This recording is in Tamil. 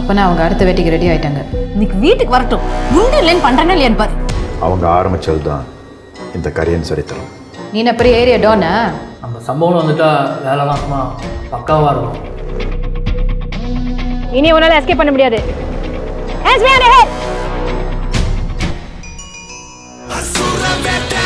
அப்போனா அவங்க அடுத்த வேட்டைக்கு ரெடி ஆயிட்டாங்க. இன்னைக்கு வீட்டுக்கு வரட்டும். உண்டு இல்லைன்னு பண்றேன்னா இல்லையான்னு பாரு. அவங்க ஆரம்பிச்சது தான் இந்த கரியன் சரித்திரம். நீ என்ன பெரிய ஏரியா டோனா? நம்ம சம்பவம் வந்துட்டா வேலைலாம் சும்மா பக்காவாக இருக்கும். இனி உன்னால எஸ்கேப் பண்ண முடியாது. Hands behind அசுர வேட்டை